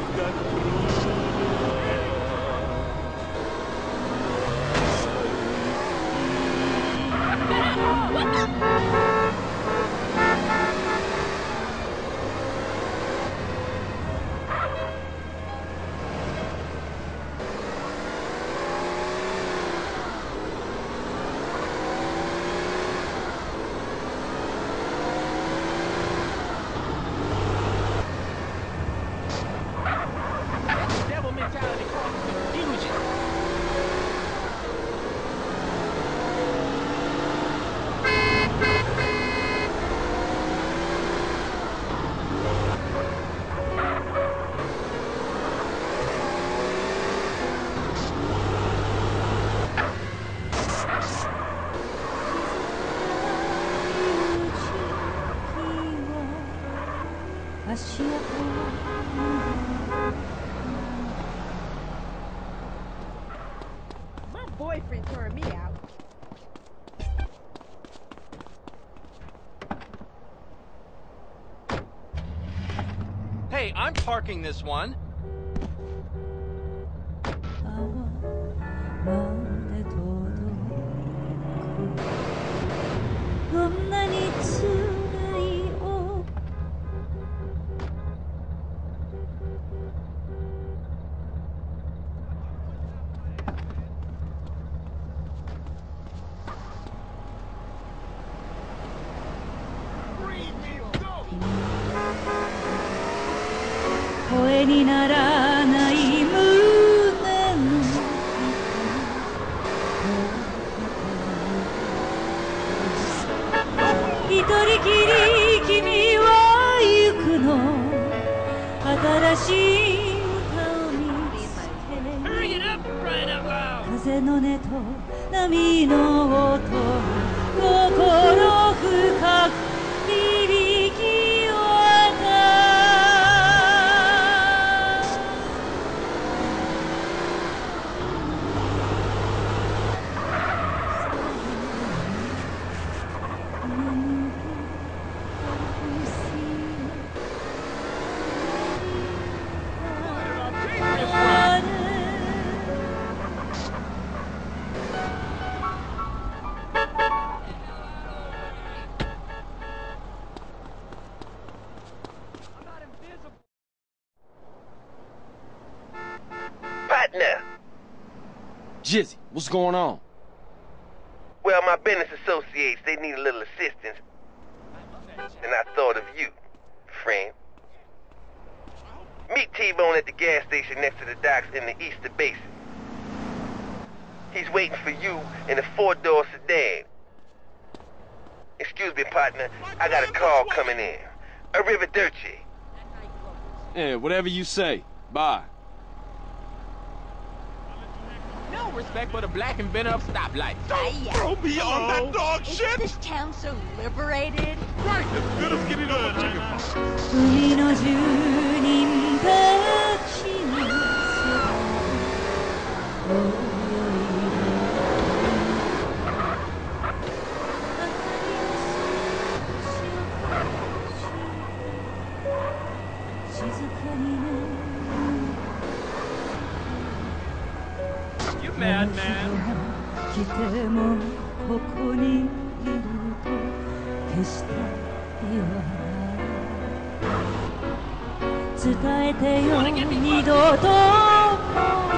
I've got My boyfriend turned me out. Hey, I'm parking this one. Oh, oh. 声にならない胸の一人きり君は行くの。新しい歌を見つけ。風の音と波の音。心深く Partner. Jizzy, what's going on? Well, my business associates, they need a little assistance. And I thought of you, friend. Meet T-Bone at the gas station next to the docks in the Easter Basin. He's waiting for you in a four-door sedan. Excuse me, partner. I got a call coming in. A Arrivederci. Yeah, whatever you say. Bye. respect for the black inventor of stoplights. Don't throw me on that dog Is this town so liberated? Right, as good as getting chicken. She's a pretty 人たちのそばを静かにね You mad, man. 来てもここにいると決して言わない伝えてよ二度と